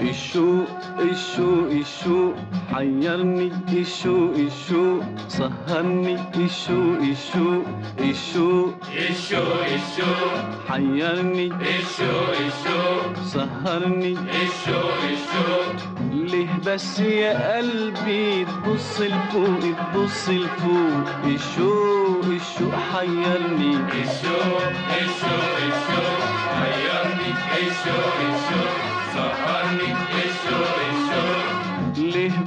الشوق الشوق الشوق حيرني الشوق الشوق سهرني الشوق الشوق الشوق الشوق الشوق حيرني الشوق الشوق سهرني الشوق الشوق ليه بس يا قلبي تبص لفوق تبص لفوق الشوق الشوق حيرني الشوق الشوق الشوق غيرني الشوق الشوق سهرني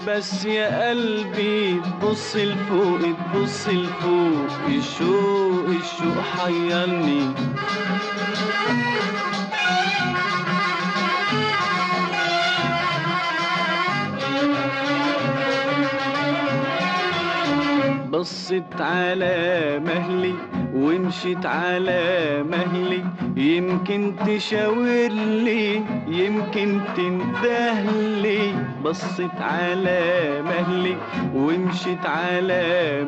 بس يا قلبي تبص لفوق تبص لفوق الشوق الشوق حيرني. بصت على مهلي ومشيت على مهلي. يمكن تشاور لي يمكن تندهلي بصت على مهلي ومشيت على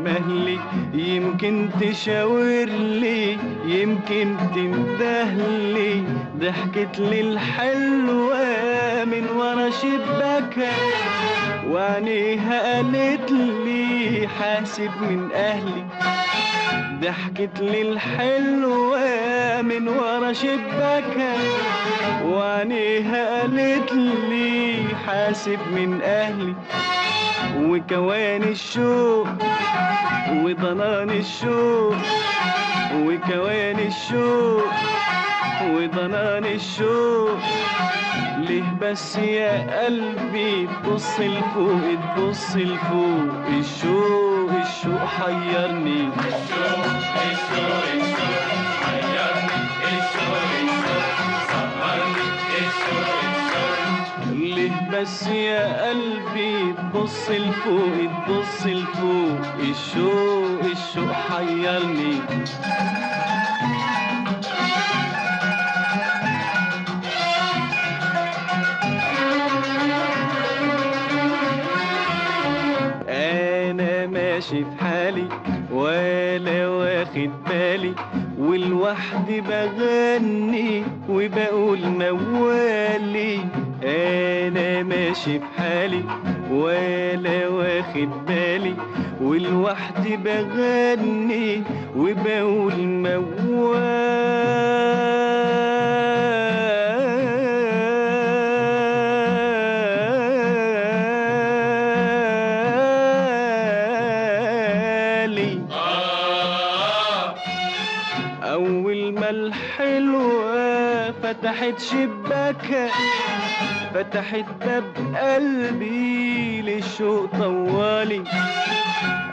مهلي. يمكن تشاور لي يمكن تندهلي ضحكت لي الحلوة من ورا شباكها وعينيها قالت لي حاسب من أهلي. ضحكت لي الحلوة من ورا شباكها وعينيها قالت لي حاسب من أهلي. وكوان الشوق وضنان الشوق. وكوان الشوق وضنان الشوق. ليه بس يا قلبي تبص لفوق تبص لفوق. الشوق الشوق حيرني. الشوق الشوق غيرني الشوق الشوق سهرني الشوق ليه بس يا قلبي تبص لفوق تبص لفوق. الشوق الشوق حيرني. ماشي في حالي ولا واخد بالي والوحدي بغني وبقول موالي. أنا ماشي في حالي ولا واخد بالي والوحدي بغني وبقول موالي. فتحت شباكها فتحت باب قلبي للشوق طوالي.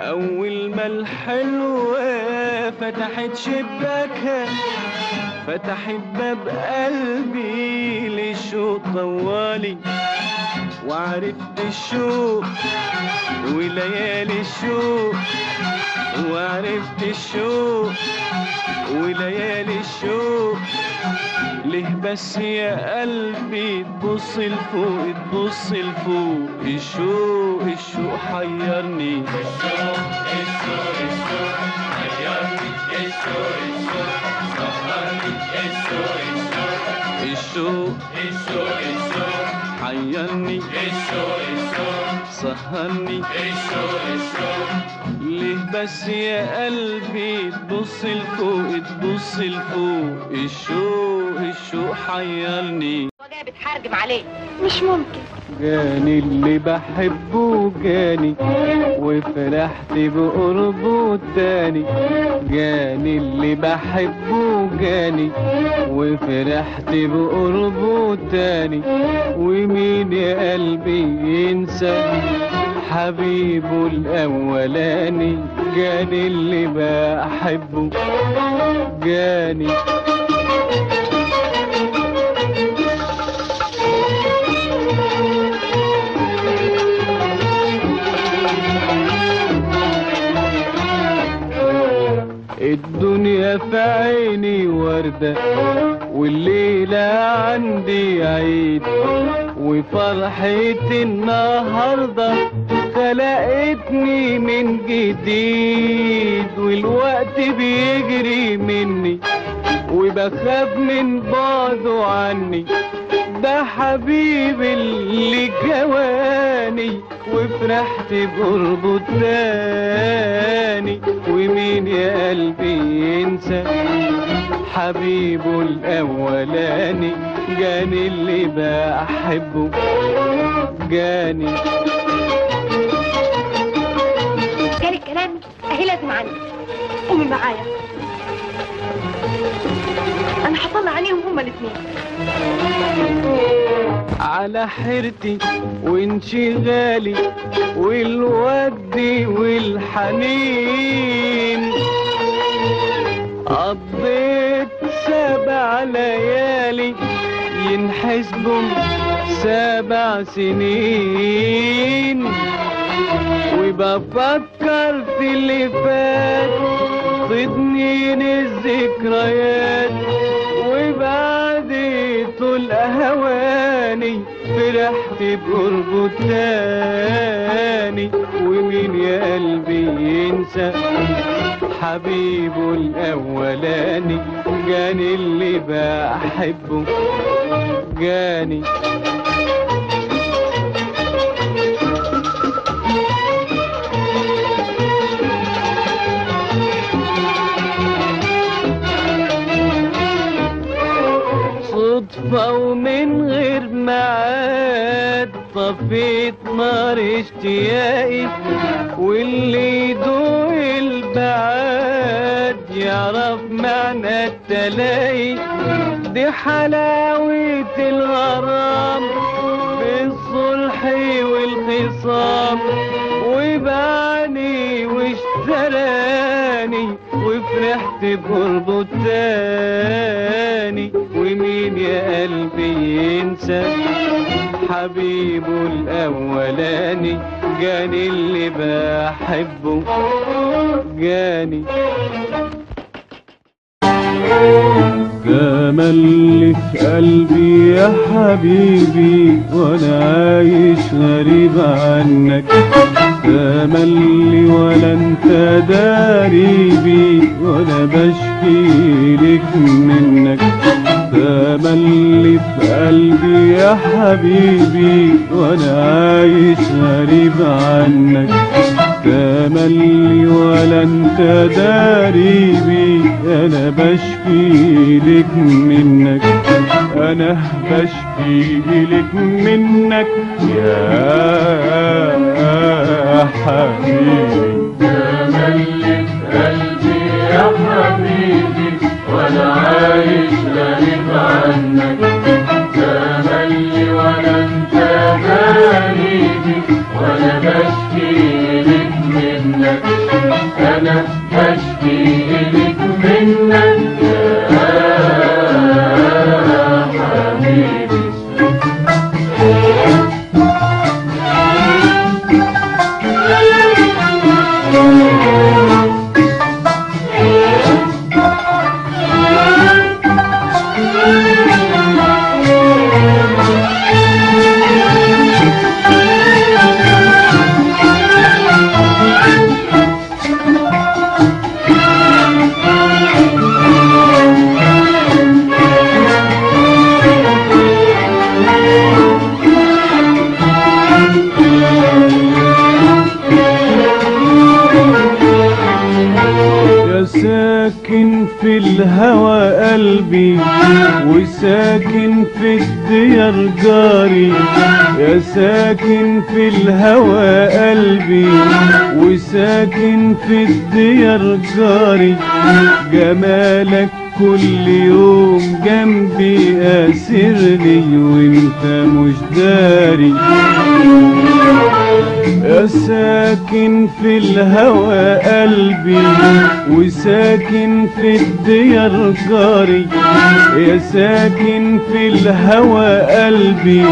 أول ما الحلوة فتحت شباكها فتحت باب قلبي للشوق طوالي. وعرفت الشوق وليالي الشوق. وعرفت الشوق وليالي الشوق. ليه بس يا قلبي تبص لفوق تبص لفوق. الشوق الشوق حيرني. الشوق الشوق الشوق غيرني الشوق الشوق سهرني الشوق الشوق الشوق حيرني. الشوق الشوق سهرني. الشوق الشوق ليه بس يا قلبي تبص لفوق تبص لفوق. الشوق الشوق حيرني؟ وجاي بتحرجم عليه. مش ممكن. جاني اللي بحبه جاني وفرحت بقربه تاني. جاني اللي بحبه جاني وفرحت بقربه تاني. ومين يا قلبي ينسى حبيبه الأولاني. جاني اللي بحبه جاني. الدنيا في عيني وردة والليلة عندي عيد. وفرحة النهاردة خلقتني من جديد والوقت بيجري مني وبخاف من بعده عني. ده حبيبي اللي جواني وفرحت بقربه تاني. ومين يا قلبي ينسى؟ حبيبه الأولاني جاني اللي بحبه جاني. جالك كلام اهي لازم عني قومي معايا. أنا هطلع عليهم هما الاثنين على حيرتي وانشغالي والود والحنين. قضيت سبع ليالي ينحسبهم سبع سنين. وبفكر في اللي فات تضنين الذكريات وبعد طول فرحت بقربه تاني ومين يا قلبي ينسى حبيبه الأولاني جاني اللي بحبه جاني صدفة ومن غير معاد طفيت نار اشتياقي واللي يدوق البعاد يعرف معنى التلاقي. دي حلاوة الغرام بالصلح والخصام. وبعني واشتراني وفرحت بقربه تاني. قلبي ينسى. حبيبه الأولاني جاني اللي بحبه. جاني. جمال في قلبي يا حبيبي وأنا عايش غريب عنك. تملي ولا أنت داري بي وأنا بشكي لك منك. تملي في قلبي يا حبيبي وأنا عايش غريب عنك. تملي ولا انت داري بي أنا بشكي لك منك. أنا بشكي لك منك يا حبيبي. تملي في قلبي يا حبيبي. وأنا عايش غريب عنك تملي ولا انت غريبي وأنا بشكي لك منك. أنا بشكي لك منك. جاري يا ساكن في الهوى قلبي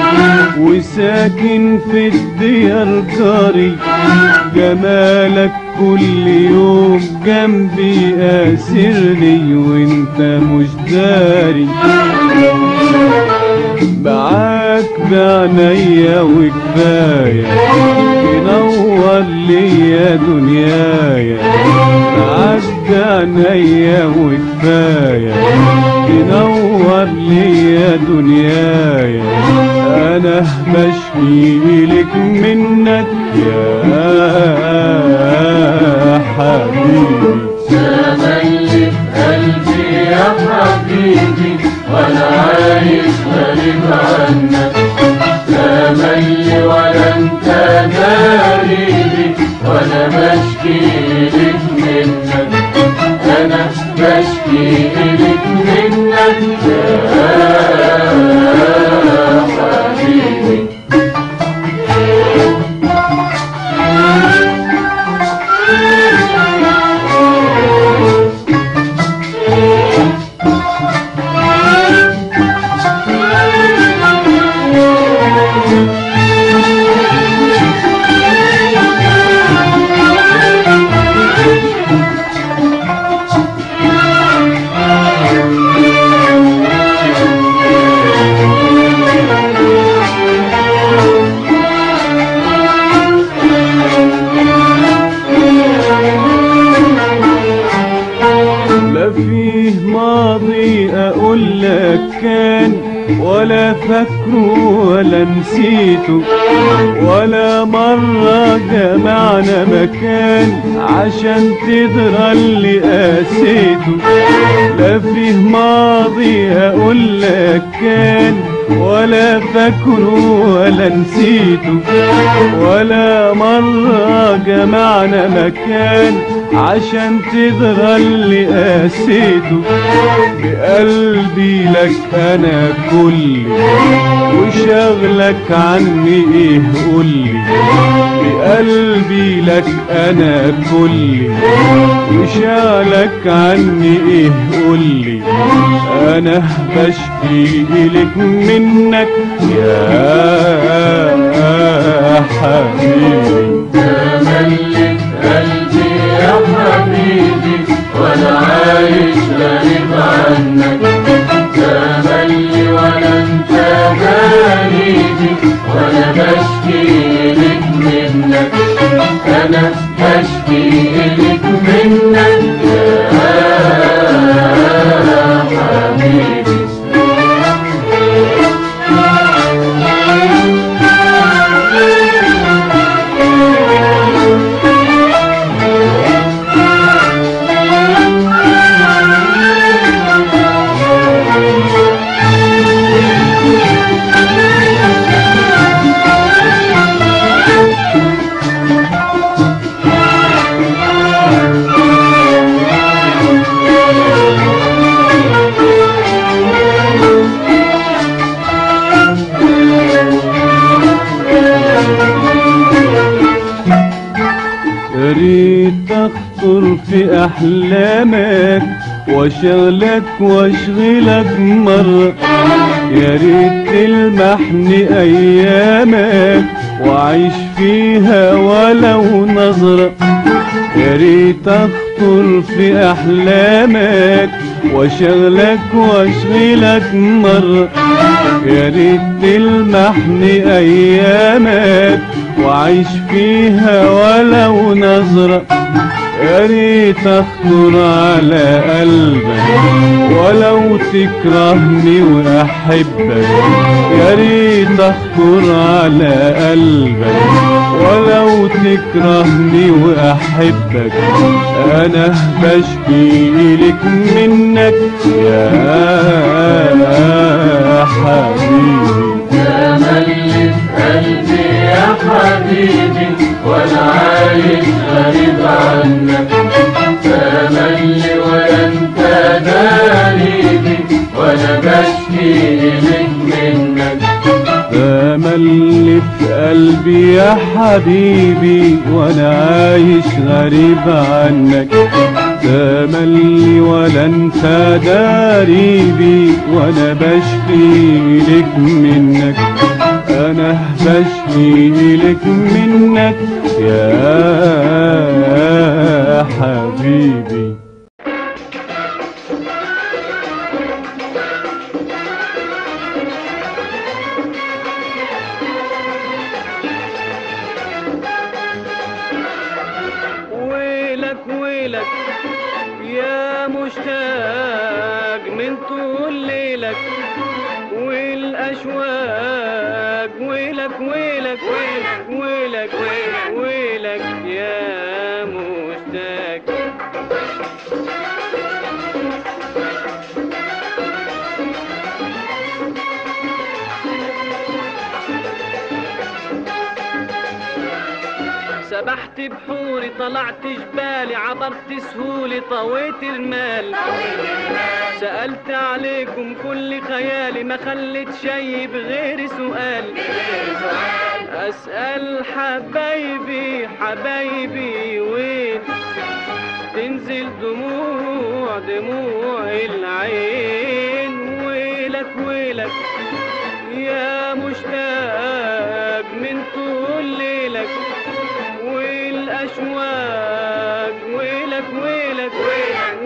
وساكن في الديار جاري. جمالك كل يوم جنبي اسرني وانت مش داري. معاك بعنايا وكفاية تنور ليا دنيايا. معاك بعنايا وكفاية تنور ليا دنيايا أنا بشكي لك منك يا حبيبي في قلبي يا حبيبي وأنا عايش غريب عنك تملي ولا انت غريبي وأنا بشكي لك. تدرى اللي قاسيته لا فيه ماضي أقول لك كان ولا فاكره ولا نسيته. ولا مرة جمعنا مكان. عشان اللي قاسيته بقلبي لك أنا كلي وشغلك عني إيه؟ قولي بقلبي لك أنا كلي وشغلك عني إيه؟ قولي أنا بشكي لك منك. يا حبيبي. غريب عنك تملي ولا أنت غريبي وأنا بشكي أنا بشكي لك منك في احلامك وأشغلك مرة. يا ريت تلمحني أيامك وأعيش فيها ولو نظرة. يا ريت اخطر في أحلامك واشغلك وأشغلك مرة. يا ريت تلمحني أيامك وأعيش فيها ولو نظرة. يا ريت اخطر على قلبك ولو تكرهني وأحبك يا ريت أخطر على قلبك ولو تكرهني وأحبك أنا بشكي لك منك يا حبيبي. تملي في قلبي يا حبيبي وأنا عايش غريب عنك تملي يا حبيبي وأنا عايش غريب عنك. تملي ولا انت داريبي وأنا بشكي لك منك. أنا بشكي لك منك يا حبيبي. سبحت بحوري طلعت جبالي عبرت سهولي طويت المال. سألت عليكم كل خيالي ما خليت شي بغير سؤال. أسأل حبايبي حبايبي وين؟ تنزل دموع دموع العين. ويلك ويلك يا مشتاق من طول ليلك. والأشواق ويلك ويلك ويلك ويلك.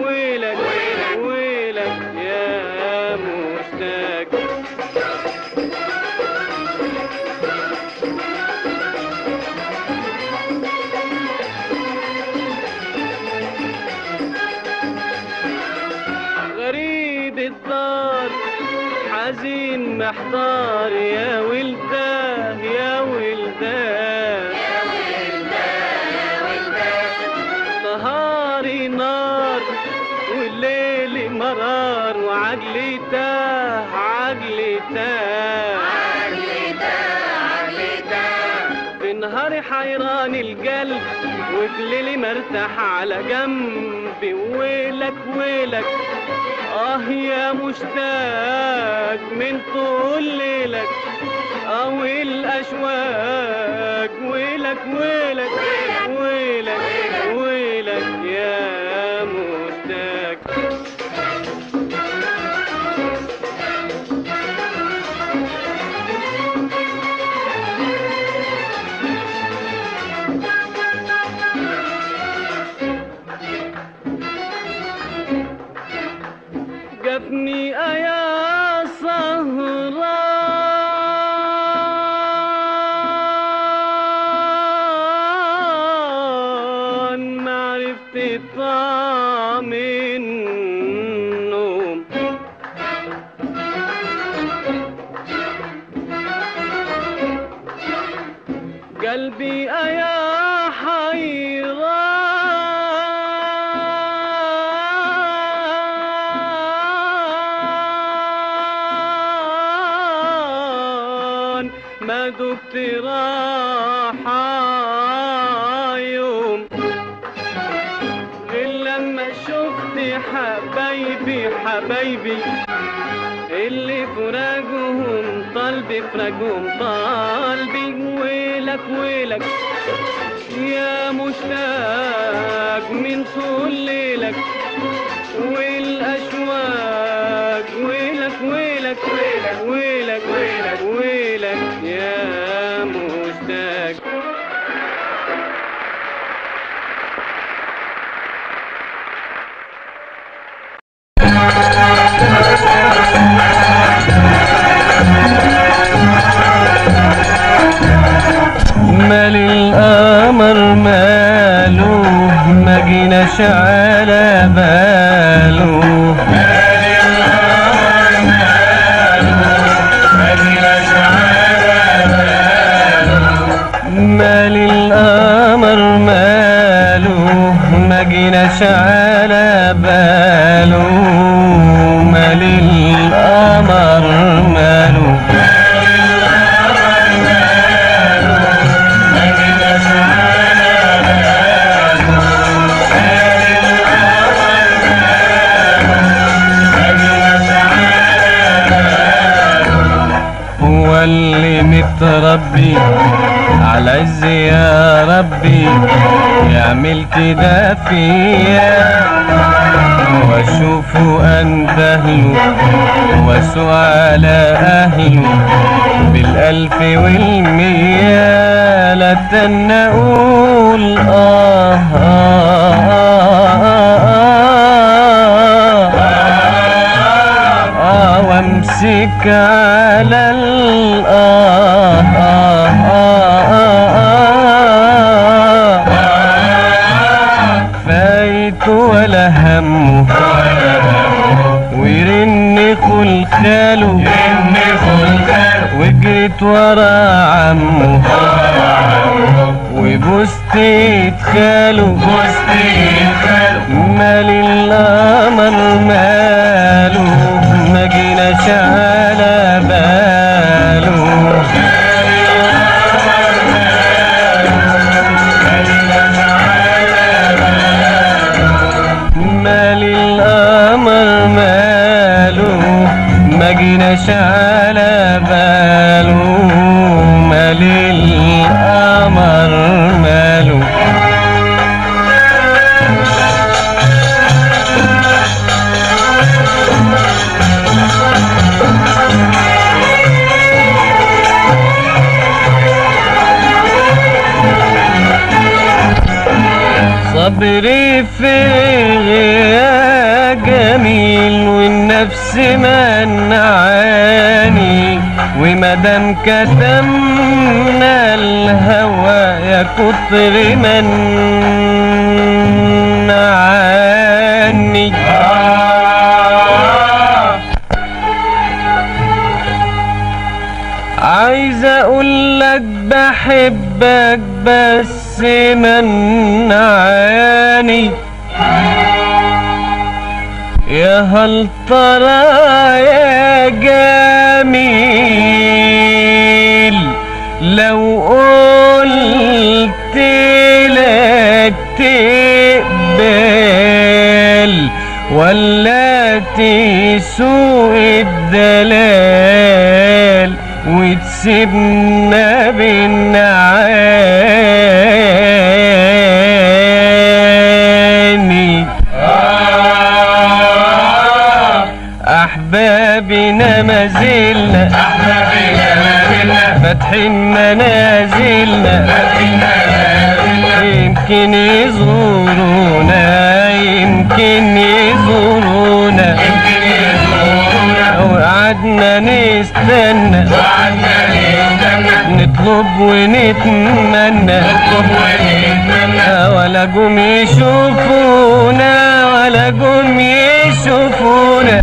حزين محتار يا ولداه يا ولداه نهاري نار والليل مرار. وعقلي تاه عقلي تاه في نهاري حيران القلب وفي ليلي مرتاح على جنبي. ويلك ويلك. آه يا مشتاق من طول ليلك أو الاشواق ويلك ويلك ويلك ويلك جيناش اندهله واسوء على اهله بالألف والمية لا تنى أقول آه, آه, آه, آه, آه وامسك على ورا عمه وبوست خاله مال القمر ماله ما جيناش على باله مال القمر ماله ما جيناش على صبري يا جميل والنفس منعاني ومادام كتمنا الهوى يا كتر منعاني عايز أقول لك بحبك بس منعاني هل ترى يا جميل؟ لو قلت لك تقبل ولا تسوق الدلال وتسيبنا بالنعاني فاتحين منازلنا يمكن يزورونا يمكن يزورونا وقعدنا نستنى. نطلب ونتمنى. ولا جم يشوفونا ولا جم يشوفونا.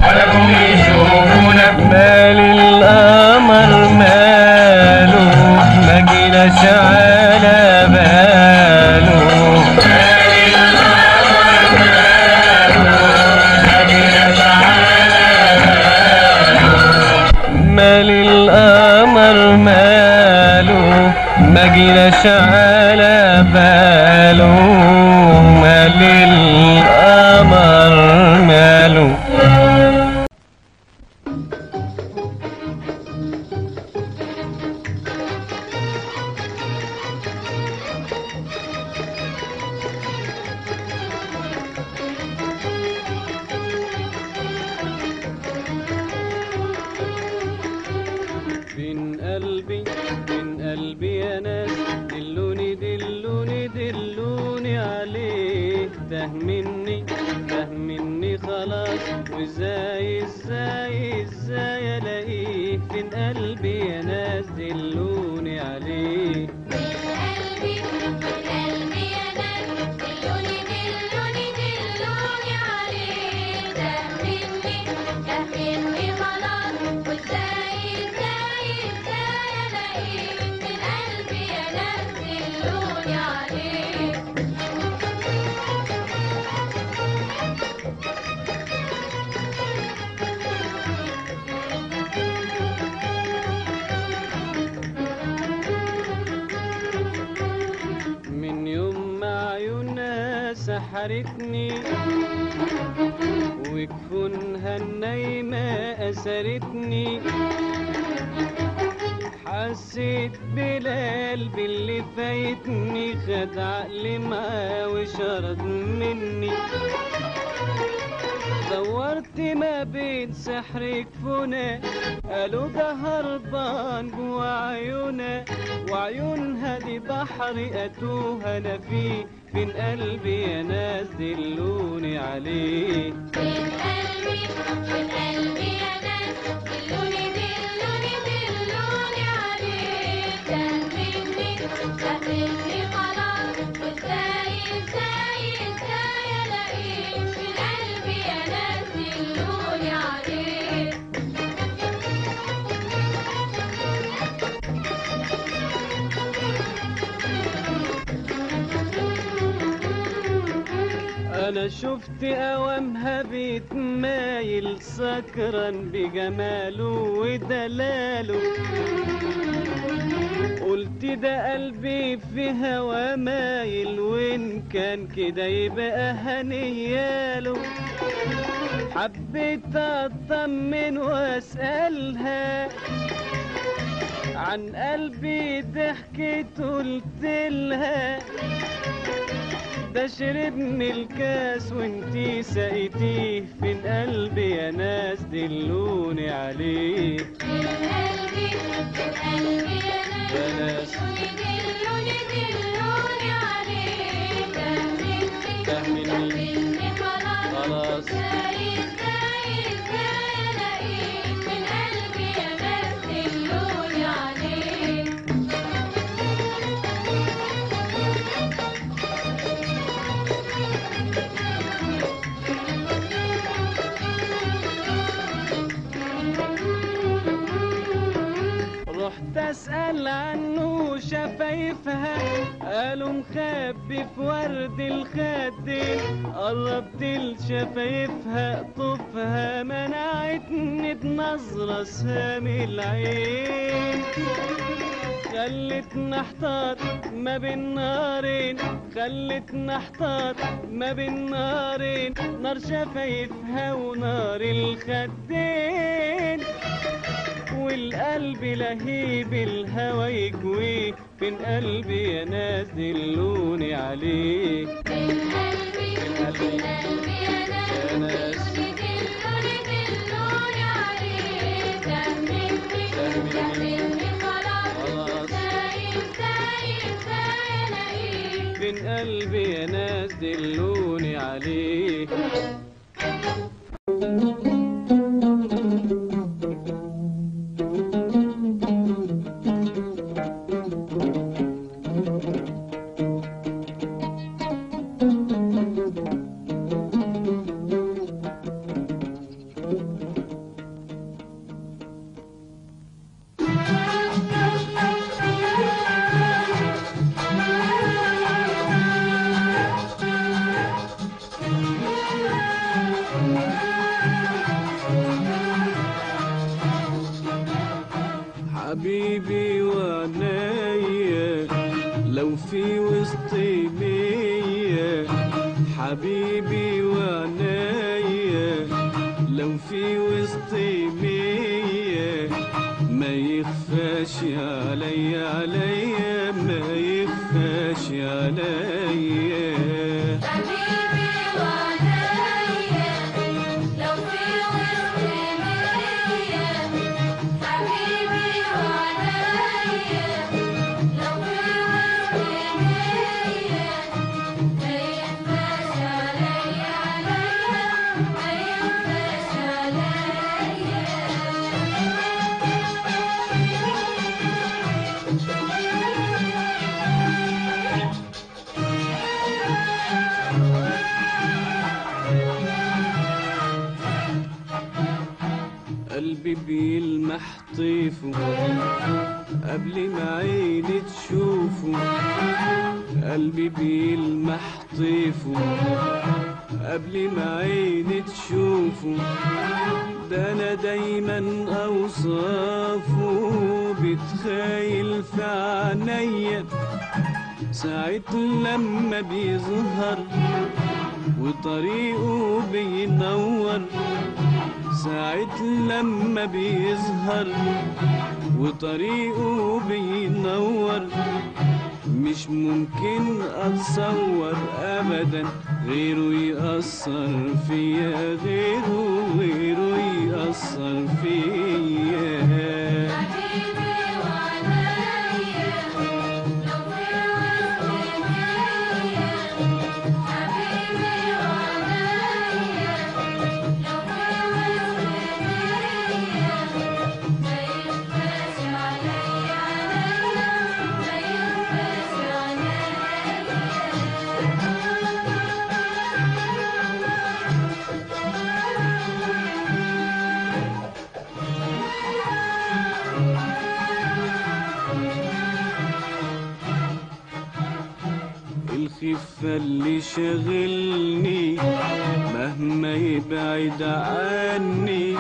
على باله. مال القمر ماله ما جيناش عيونها سحرتني وجفونها النايمة أسرتني. حسيت بالقلب اللي فايتني خد عقلي معاه وشرد مني. دورت ما بين سحر كفونا اتوه أنا فيه فين قلبي يا ناس دلوني عليه. من قلبي من قلبي يا ناس دلوني دلوني دلوني عليك فهمني فهمني خلاص. وازاي إزاي الاقيك من قلبي يا ناس دلوني عليك شفت أوامها بيتمايل سكران بجماله ودلاله. قلت ده قلبي في هوا مايل وإن كان كده يبقى هنياله. حبيت أطمن وأسألها عن قلبي ضحكت قلت لها ده شربني الكاس وانتي سقيتيه فين قلبي يا ناس دلوني عليه. من قلبي من قلبي يا ناس. دلوني دلوني. اسال عنه شفايفها قالوا مخبي في ورد الخدين قربت لشفايفها طفها منعتني بنظرة سامي العين. خلتنا احتار ما بين نارين. خلتنا احتار ما بين نارين. نار شفايفها ونار الخدين. والقلب لهيب الهوى يكويه فين قلبي يا ناس دلوني عليه من قلبي من يا ناس دلوني دلوني فهمني خلاص فين قلبي يا ناس دلوني عليه قبل ما عيني تشوفه. ده أنا دايما أوصافه بتخيل في عينيا ساعة لما بيظهر وطريقه بينور. ساعة لما بيظهر وطريقه بينور. مش ممكن أتصور ابدا. غيره يأثر فيا غيره غيره يأثر فيا. الخفة اللي شغلني مهما يبعد عني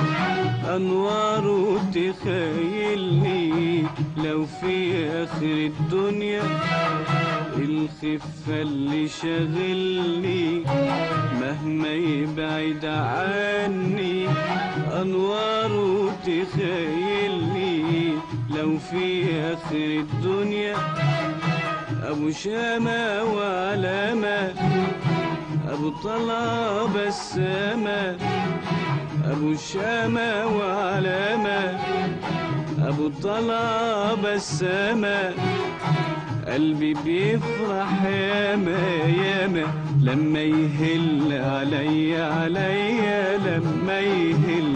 أنواره تخيلني. لو في آخر الدنيا الخفة اللي شغلني مهما يبعد عني أنواره تخيلني. لو في آخر الدنيا أبو شامة وعلامة أبو طلع بسامة أبو شامة وعلامة أبو طلع بسامة قلبي بيفرح ياما ياما لما يهل عليا عليا لما يهل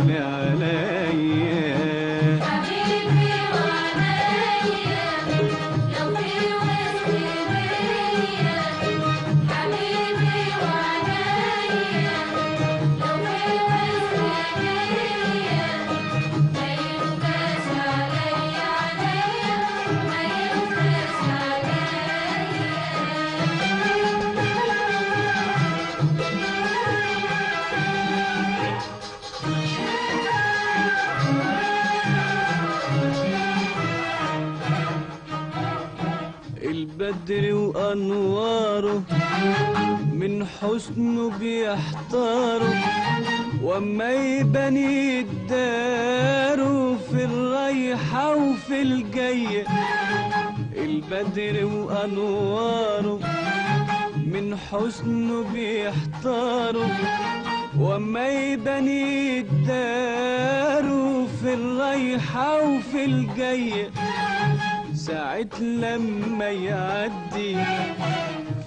من حسنه بيحتاروا وما يبني الدار في الرايحة وفي الجاية البدر وأنواره من حسنه بيحتاروا وما يبني الدار في الرايحة وفي الجاية ساعة لما يعدي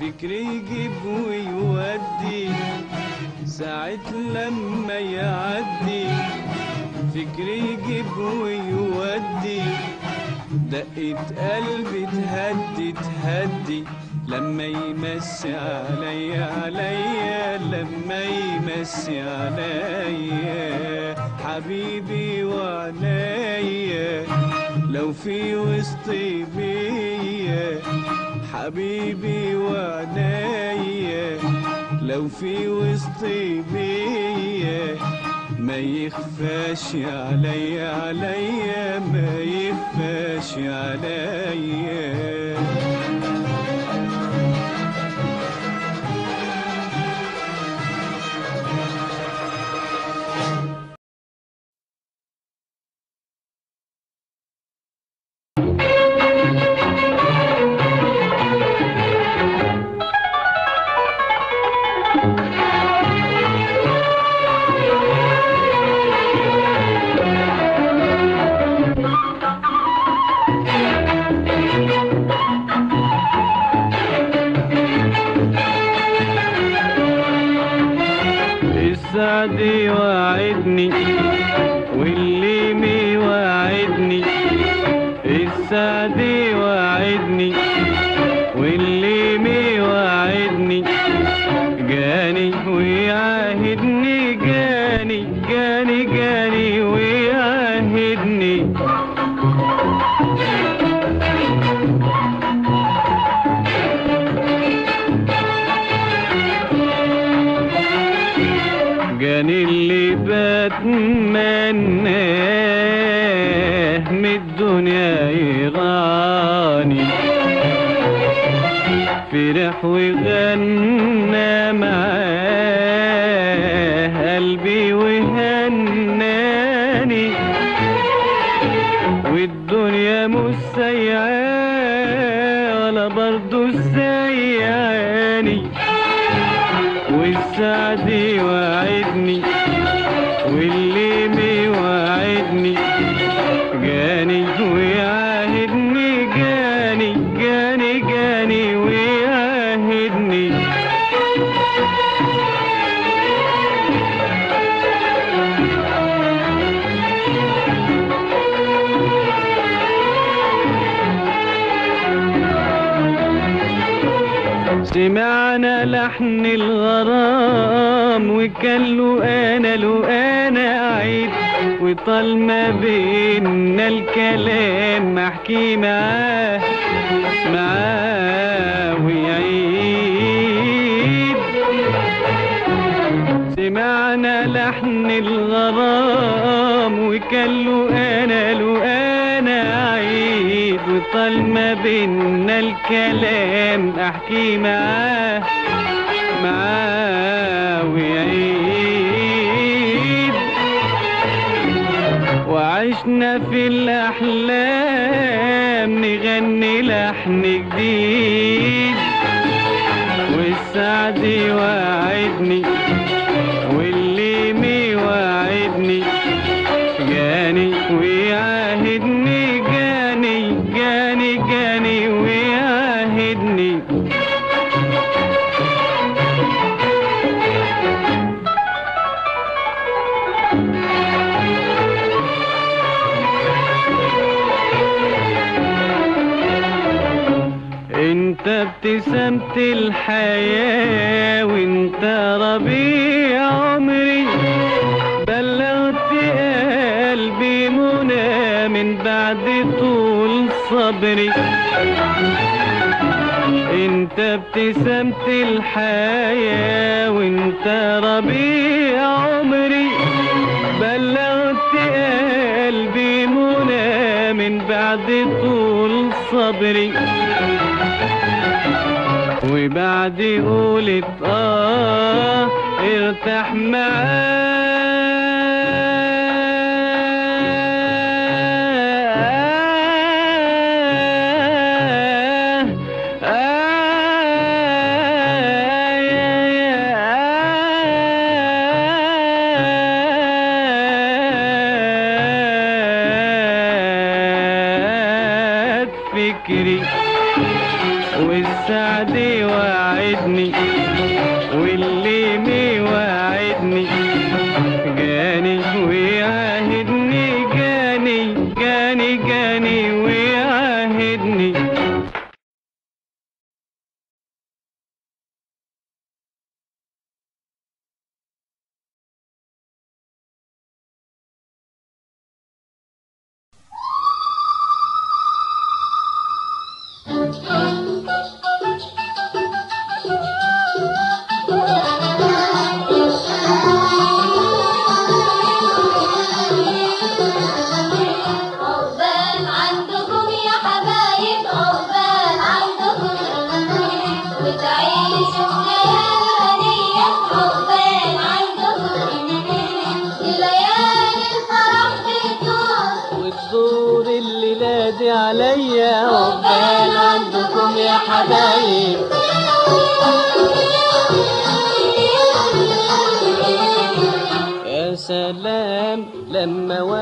فكري يجيب ويودي. ساعة لما يعدي فكري يجيب ويودي. دقة قلبي تهدي تهدي. لما يمسي عليا عليا. لما يمسي عليا. حبيبي وعنايا لو في وسطي بيا حبيبي وعنايا لو في وسطي بيا ما يخفاش عليا عليا ما يخفاش عليا فرح وغنى معاه قلبي وهناني والدنيا مش سيئة. وطال ما بينا الكلام أحكي معاه معاه ويعيد. سمعنا لحن الغرام وكان له أنا له أنا عيد. وطال ما بينا الكلام أحكي معاه. وعشنا في الأحلام نغني لحن جديد والسعد وعدني ابتسامة الحياة وانت ربيع عمري. بلغت قلبي منى من بعد طول صبري. انت ابتسامة الحياة وانت ربيع عمري. بلغت قلبي منى من بعد طول صبري. وبعد قولت آه ارتاح معاه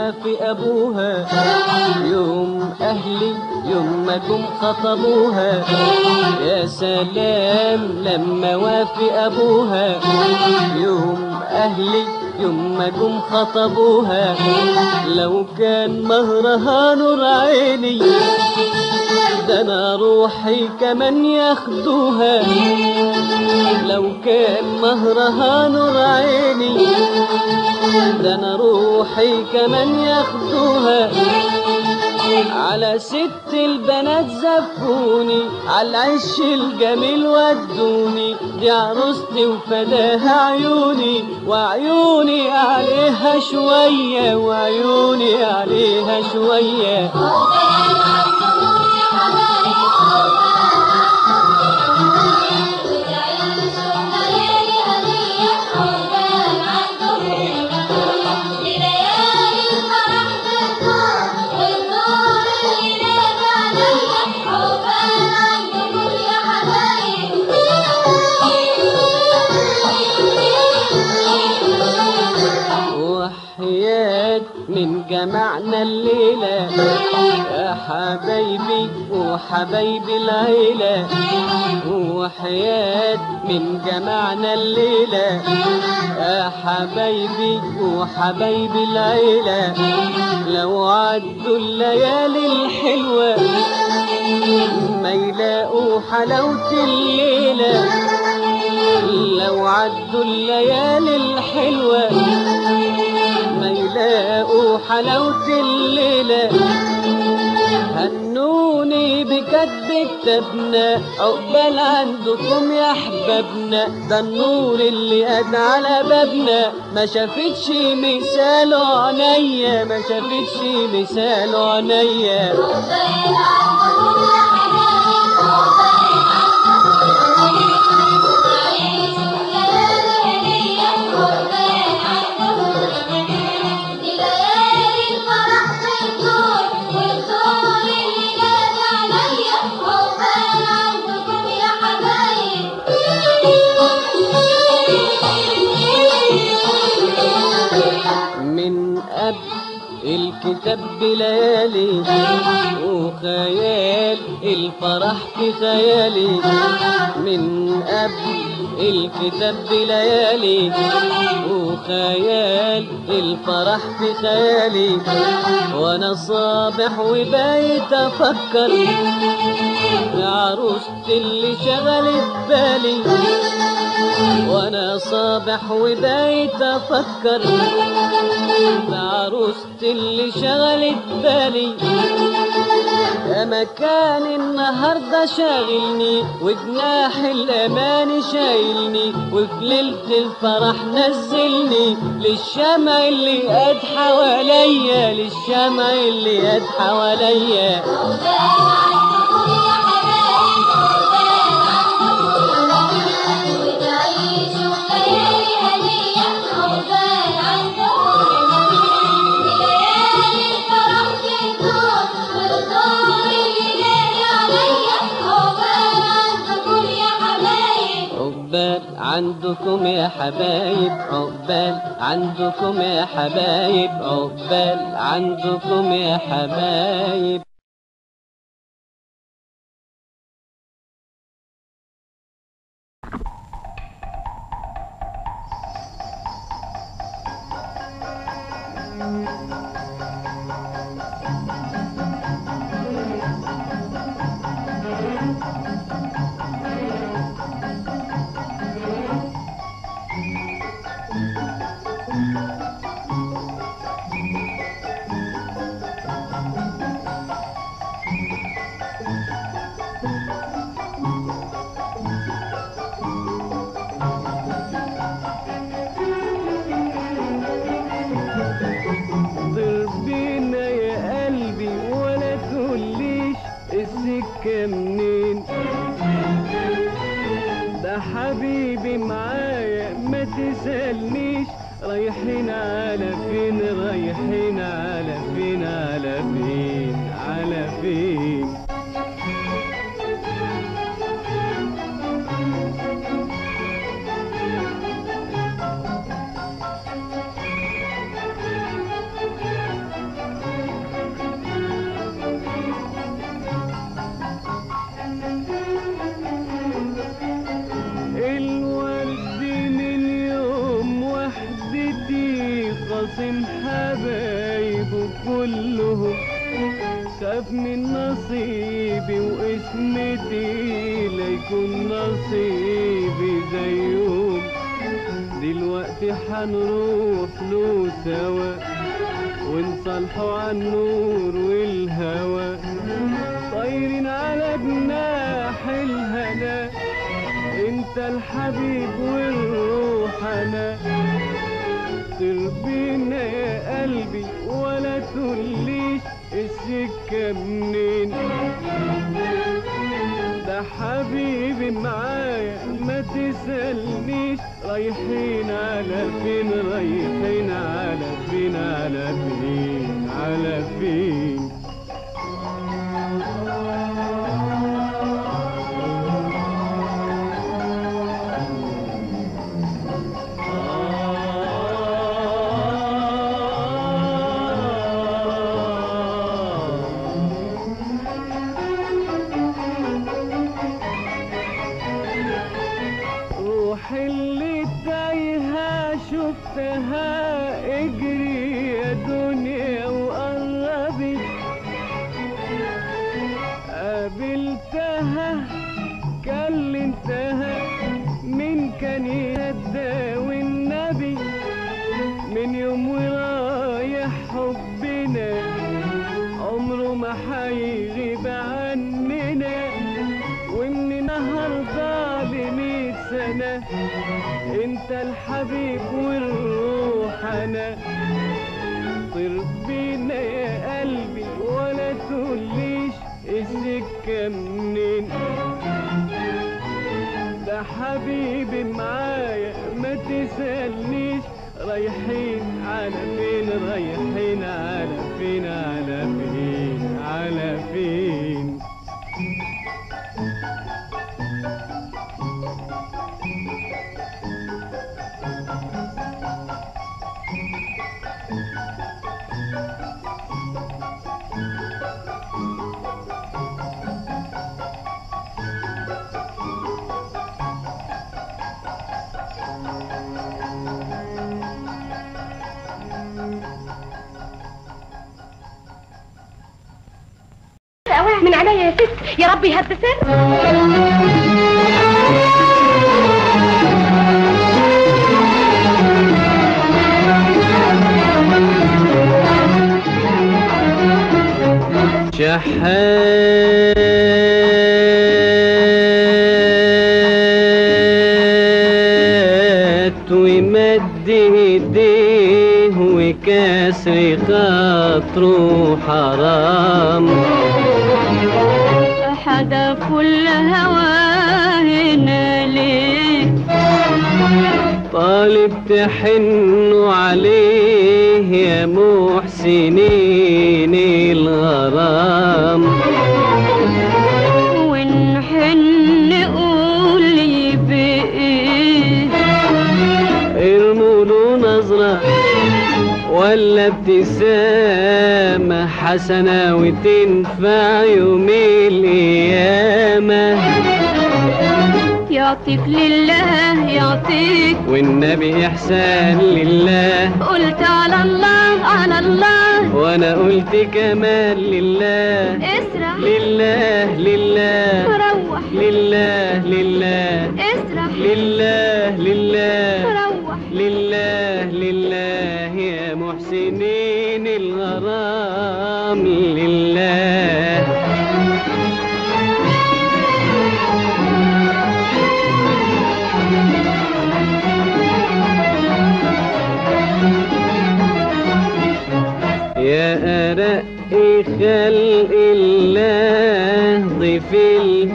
وافق أبوها. يوم أهلي يوم ما جم خطبوها. يا سلام لما وافق أبوها. يوم أهلي يوم ما جم خطبوها. لو كان مهرها نور عيني ده أنا روحي كمان ياخدوها لو كان مهرها نور عيني ده أنا روحي كمان ياخدوها على ست البنات زفوني على العش الجميل ودوني. دي عروستي وفداها عيوني وعيوني عليها شوية وعيوني عليها شوية. جمعنا الليلة. يا حبايبي وحبايبي العيلة. وحياة من جمعنا الليلة. يا حبايبي وحبايبي العيلة. لو عدوا الليالي الحلوة ما يلاقوا حلاوة الليلة. لو عدوا الليالي الحلوة يلاقوا حلاوة الليلة. هنوني بكتب كتابنا عقبال عندكم يا أحبابنا. ده النور اللي قد على بابنا. ما شافتش مثاله عينيا ما شافتش مثاله عينيا. الكتاب بليالي وخيال الفرح في خيالي من قبل الكتاب بليالي وخيال الفرح في خيالي وأنا صابح وبايت أفكر عروستي اللي شغلت بالي وأنا صابح وبايت أفكر بعروستي اللي شغلت بالي يا مكان النهاردة شاغلني وجناح الأمان شايلني وفي ليلة الفرح نزلني. للشمع اللي قد حواليا للشمع اللي قد حواليا. عندكم يا حبايب عقبال عندكم يا حبايب عقبال عندكم يا حبايب. ست يا رب يهد سر شحات تحنوا عليه يا محسنين الغرام. ونحن قولي بإيه ارموا له نظرة ولا ابتسامة حسنة وتنفع يوم القيامة. يعطيك لله يعطيك والنبي إحسان لله. قلت على الله على الله. وأنا قلت كمان لله. اسرح لله لله. روح. لله لله.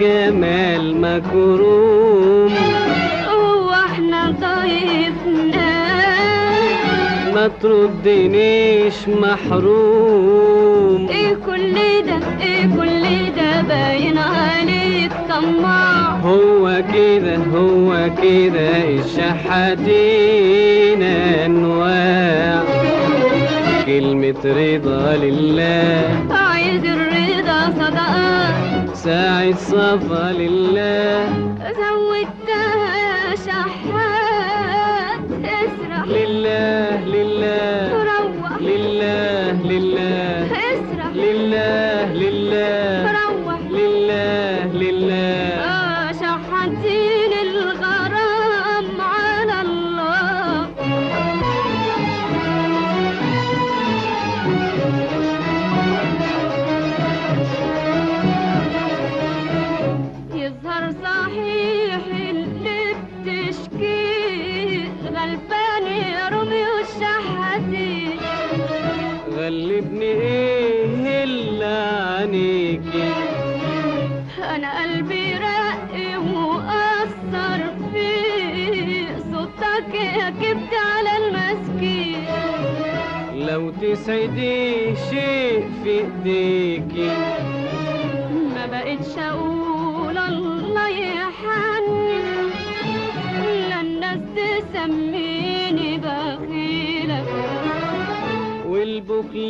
الجمال مكروم هو إحنا ضيفنا. ما تردنيش محروم. إيه كل ده إيه كل ده باين عليك طماع هو كده هو كده الشحاتين انواع. كلمة رضا لله. صدقات ساعة صفا لله.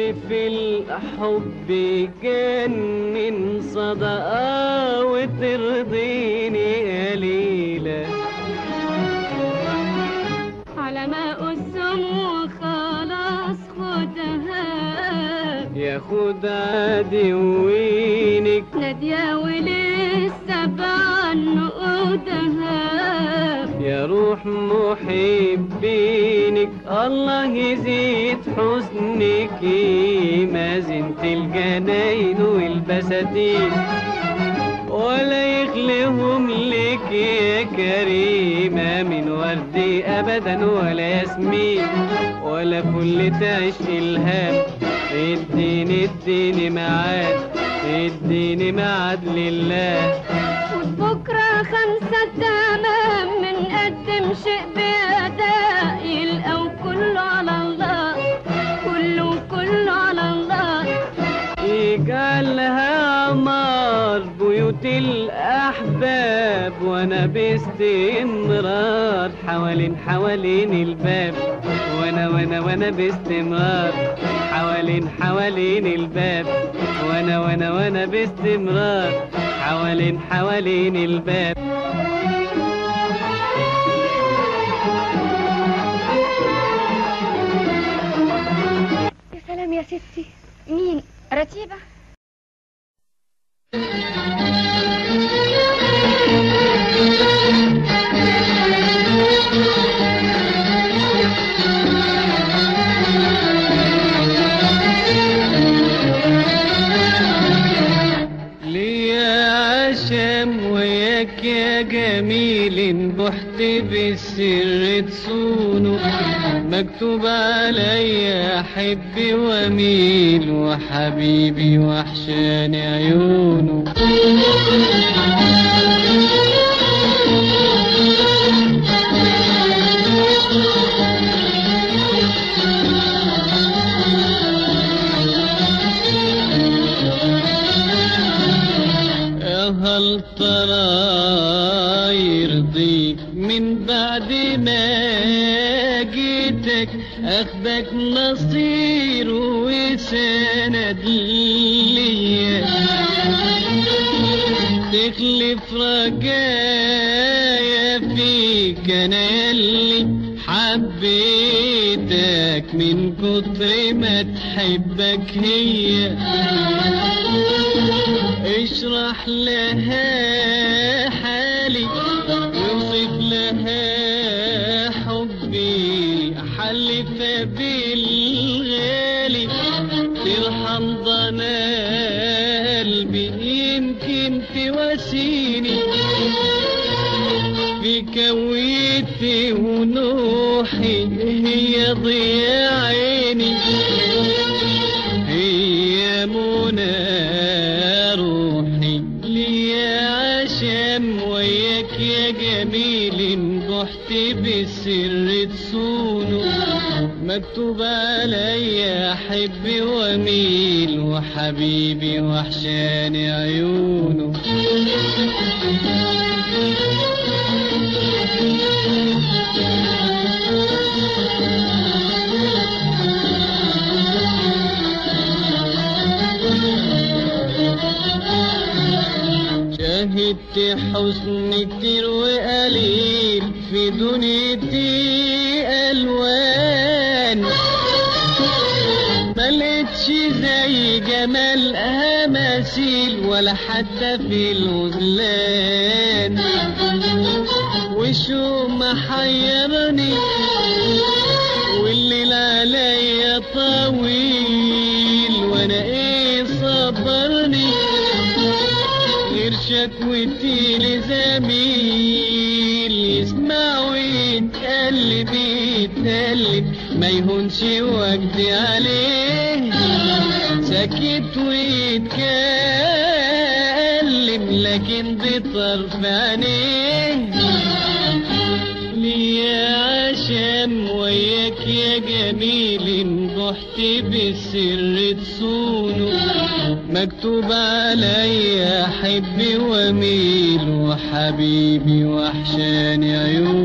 والبخل في الحب يجنن صدقة وترضيني قليلة على ما السم وخلاص خدها. ياخد عادي وينك نادية ولسه بعن نقودها يا روح محبينك. الله يزيد حسنك ما زنت الجناين والبساتين ولا يخلهم لك يا كريمة من ورد أبدا ولا ياسمين ولا فل تعيش الهام اديني اديني ميعاد اديني ميعاد لله. وبكرة خمسة تمام بنقدم شيء بأداء يلقوا كله على الله كله كله على الله. يجعلها عمار بيوت الأحباب وأنا باستمرار حوالين حوالين الباب. وأنا وأنا وأنا باستمرار حوالين حوالين الباب. وأنا وأنا وأنا باستمرار حوالين حوالين الباب. يا ستي. مين؟ رتيبة. جميل بحت بالسر تصونه مكتوب عليا احب واميل وحبيبي وحشاني عيونه. اخدك نصير وسند ليا تخلف رجايا فيك أنا اللي حبيتك من كتر ما تحبك هي. اشرح لها كويتي ونوحي هي ضياء عيني هي منى روحي ليا عشم وياك يا جميل. بحت بالسر تصونه مكتوب عليا احب واميل وحبيبي وحشاني عيونه. شاهدت حسن كتير وقليل في دنيتي ألوان. ملقتش زي جمالها مثيل ولا حتى في الغزلان. وشو محيرني والليل عليا طويل وأنا إيه صبرني. غير شكوتي لزميل يسمع ويتقلب يتقلب ما يهونش وجدي عليه سكت ويتكلم لكن بطرف عينيه بالسر تصونه مكتوب عليا احب وأميل وحبيبي وحشاني عيونه